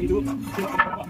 이거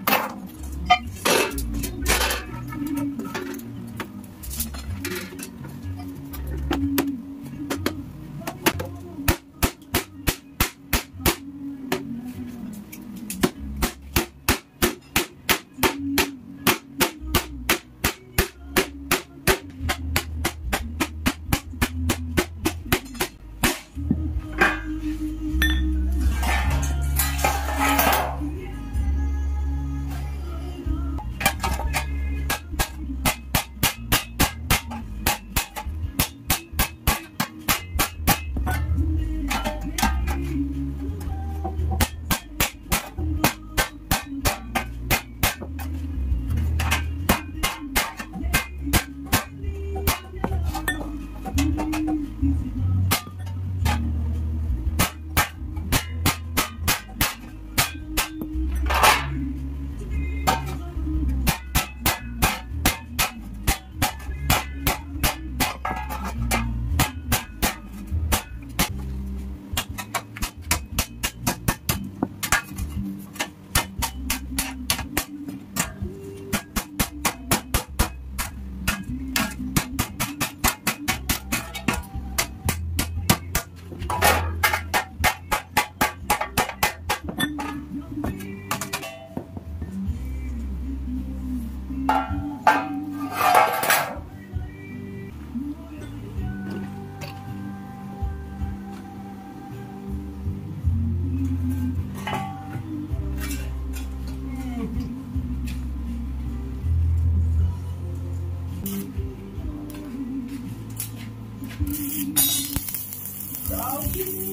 you.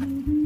Mm-hmm.